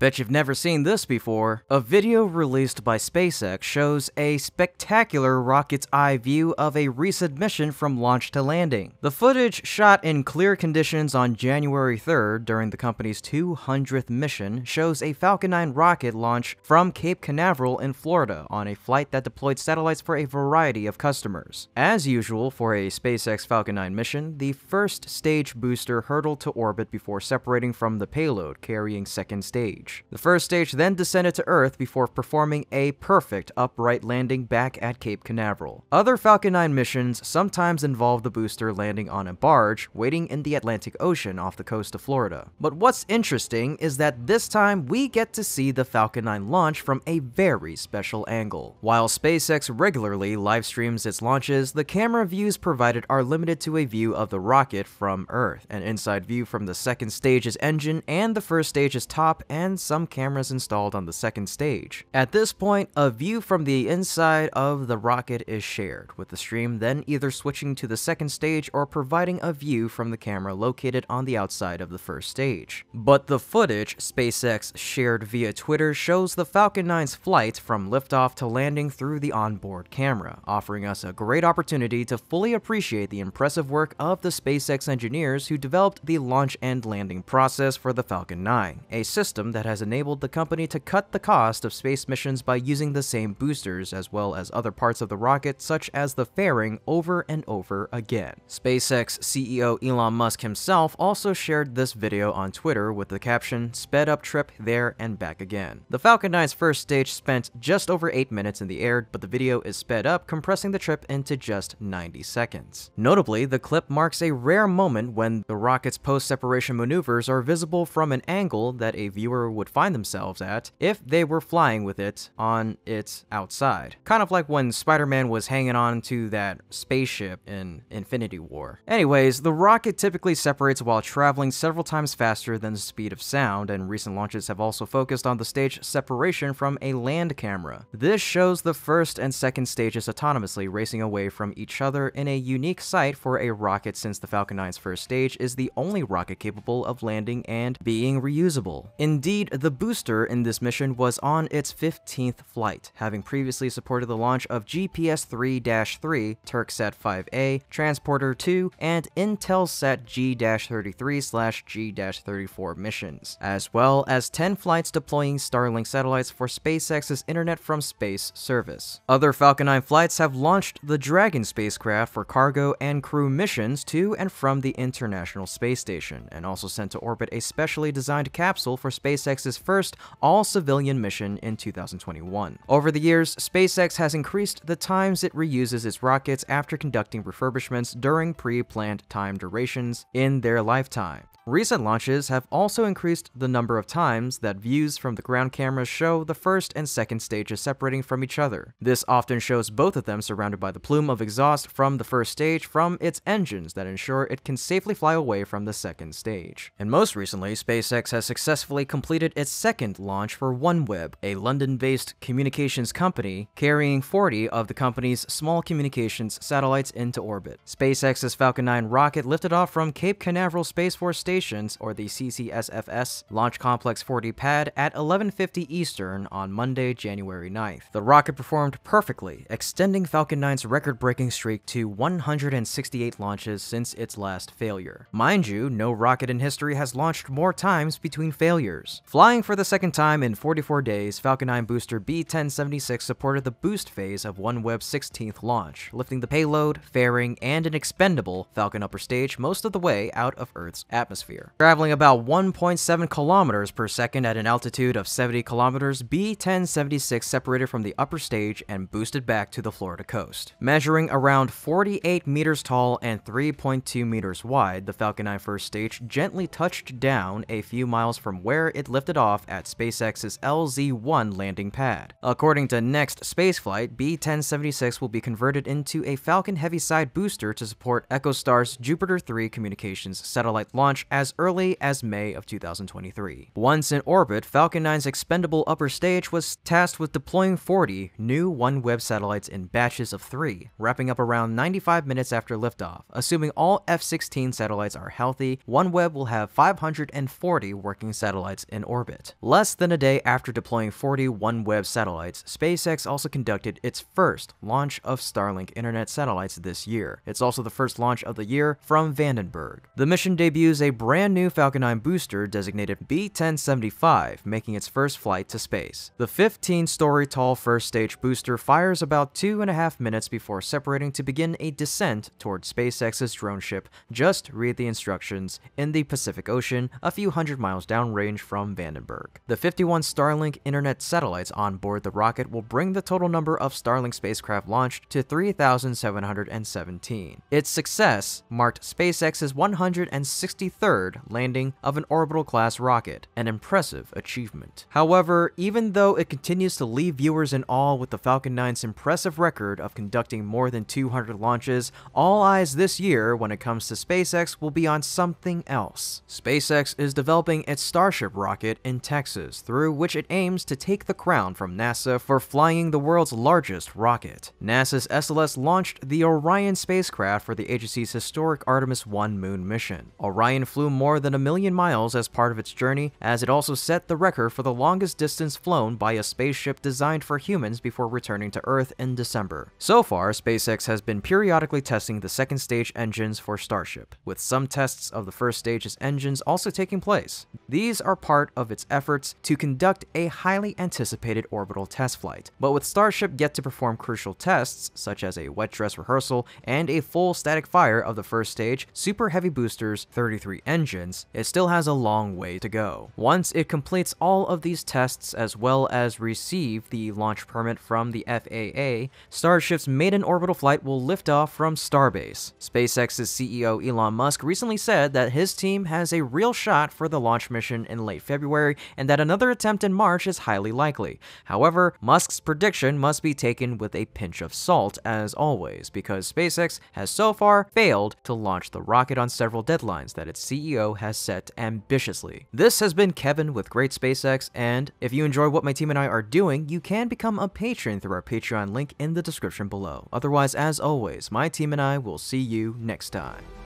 Bet you've never seen this before. A video released by SpaceX shows a spectacular rocket's eye view of a recent mission from launch to landing. The footage, shot in clear conditions on January 3rd during the company's 200th mission, shows a Falcon 9 rocket launch from Cape Canaveral in Florida on a flight that deployed satellites for a variety of customers. As usual for a SpaceX Falcon 9 mission, the first stage booster hurtled to orbit before separating from the payload carrying second stage. The first stage then descended to Earth before performing a perfect upright landing back at Cape Canaveral. Other Falcon 9 missions sometimes involve the booster landing on a barge waiting in the Atlantic Ocean off the coast of Florida. But what's interesting is that this time we get to see the Falcon 9 launch from a very special angle. While SpaceX regularly live streams its launches, the camera views provided are limited to a view of the rocket from Earth, an inside view from the second stage's engine and the first stage's top, and some cameras installed on the second stage. At this point, a view from the inside of the rocket is shared, with the stream then either switching to the second stage or providing a view from the camera located on the outside of the first stage. But the footage SpaceX shared via Twitter shows the Falcon 9's flight from liftoff to landing through the onboard camera, offering us a great opportunity to fully appreciate the impressive work of the SpaceX engineers who developed the launch and landing process for the Falcon 9, a system that has enabled the company to cut the cost of space missions by using the same boosters as well as other parts of the rocket such as the fairing over and over again. SpaceX CEO Elon Musk himself also shared this video on Twitter with the caption, sped up trip there and back again. The Falcon 9's first stage spent just over 8 minutes in the air, but the video is sped up, compressing the trip into just 90 seconds. Notably, the clip marks a rare moment when the rocket's post-separation maneuvers are visible from an angle that a viewer would find themselves at if they were flying with it on its outside. Kind of like when Spider-Man was hanging on to that spaceship in Infinity War. Anyways, the rocket typically separates while traveling several times faster than the speed of sound, and recent launches have also focused on the stage separation from a land camera. This shows the first and second stages autonomously racing away from each other in a unique sight for a rocket since the Falcon 9's first stage is the only rocket capable of landing and being reusable. Indeed, the booster in this mission was on its 15th flight, having previously supported the launch of GPS 3-3, Turksat 5A, Transporter 2, and Intelsat G-33/G-34 missions, as well as 10 flights deploying Starlink satellites for SpaceX's Internet from Space service. Other Falcon 9 flights have launched the Dragon spacecraft for cargo and crew missions to and from the International Space Station, and also sent to orbit a specially designed capsule for SpaceX's first all-civilian mission in 2021. Over the years, SpaceX has increased the times it reuses its rockets after conducting refurbishments during pre-planned time durations in their lifetime. Recent launches have also increased the number of times that views from the ground cameras show the first and second stages separating from each other. This often shows both of them surrounded by the plume of exhaust from the first stage from its engines that ensure it can safely fly away from the second stage. And most recently, SpaceX has successfully completed its second launch for OneWeb, a London-based communications company carrying 40 of the company's small communications satellites into orbit. SpaceX's Falcon 9 rocket lifted off from Cape Canaveral Space Force Station or the CCSFS, Launch Complex 40 pad at 11.50 Eastern on Monday, January 9th. The rocket performed perfectly, extending Falcon 9's record-breaking streak to 168 launches since its last failure. Mind you, no rocket in history has launched more times between failures. Flying for the second time in 44 days, Falcon 9 booster B-1076 supported the boost phase of OneWeb's 16th launch, lifting the payload, fairing, and an expendable Falcon upper stage most of the way out of Earth's atmosphere atmosphere. Traveling about 1.7 kilometers per second at an altitude of 70 kilometers, B-1076 separated from the upper stage and boosted back to the Florida coast. Measuring around 48 meters tall and 3.2 meters wide, the Falcon 9 first stage gently touched down a few miles from where it lifted off at SpaceX's LZ-1 landing pad. According to Next Spaceflight, B-1076 will be converted into a Falcon Heavy side booster to support EchoStar's Jupiter 3 communications satellite launch as early as May of 2023. Once in orbit, Falcon 9's expendable upper stage was tasked with deploying 40 new OneWeb satellites in batches of three, wrapping up around 95 minutes after liftoff. Assuming all F-16 satellites are healthy, OneWeb will have 540 working satellites in orbit. Less than a day after deploying 40 OneWeb satellites, SpaceX also conducted its first launch of Starlink internet satellites this year. It's also the first launch of the year from Vandenberg. The mission debuts a brand new Falcon 9 booster designated B-1075, making its first flight to space. The 15-story tall first stage booster fires about two and a half minutes before separating to begin a descent toward SpaceX's drone ship. Just read the instructions in the Pacific Ocean, a few hundred miles downrange from Vandenberg. The 51 Starlink internet satellites on board the rocket will bring the total number of Starlink spacecraft launched to 3,717. Its success marked SpaceX's 163rd landing of an orbital class rocket, an impressive achievement. However, even though it continues to leave viewers in awe with the Falcon 9's impressive record of conducting more than 200 launches, all eyes this year when it comes to SpaceX will be on something else. SpaceX is developing its Starship rocket in Texas, through which it aims to take the crown from NASA for flying the world's largest rocket. NASA's SLS launched the Orion spacecraft for the agency's historic Artemis 1 moon mission. Orion flew more than a million miles as part of its journey, as it also set the record for the longest distance flown by a spaceship designed for humans before returning to Earth in December. So far, SpaceX has been periodically testing the second stage engines for Starship, with some tests of the first stage's engines also taking place. These are part of its efforts to conduct a highly anticipated orbital test flight, but with Starship yet to perform crucial tests, such as a wet dress rehearsal and a full static fire of the first stage Super Heavy Booster's 33 engines, it still has a long way to go. Once it completes all of these tests as well as receive the launch permit from the FAA, Starship's maiden orbital flight will lift off from Starbase. SpaceX's CEO Elon Musk recently said that his team has a real shot for the launch mission in late February and that another attempt in March is highly likely. However, Musk's prediction must be taken with a pinch of salt, as always, because SpaceX has so far failed to launch the rocket on several deadlines that its CEO has set ambitiously. This has been Kevin with Great SpaceX, and if you enjoy what my team and I are doing, you can become a patron through our Patreon link in the description below. Otherwise, as always, my team and I will see you next time.